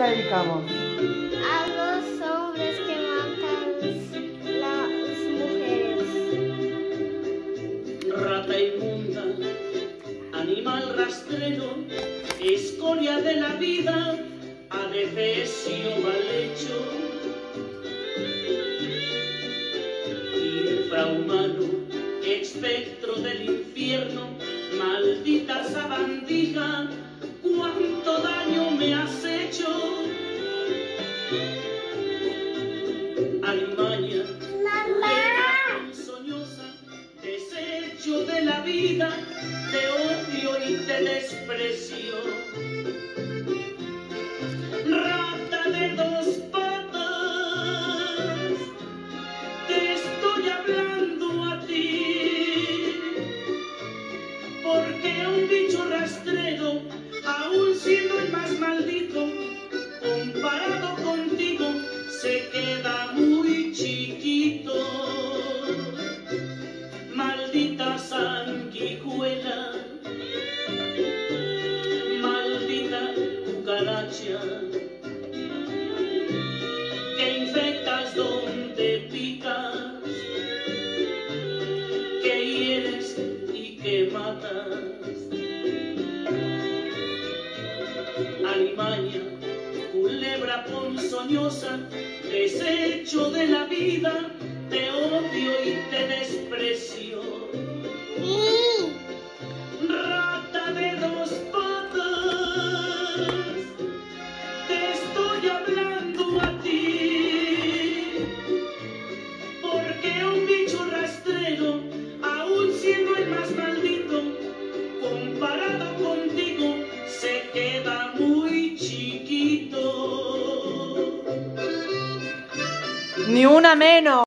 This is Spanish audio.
la dedicamos? A los hombres que matan las mujeres. Rata inmunda, animal rastrero, escoria de la vida, adefesio mal hecho. Infrahumano, espectro del infierno, maldita sabandija, de la vida, te odio y te desprecio. Alimaña, culebra ponzoñosa, desecho de la vida, te odio y te desprecio. Ni una menos.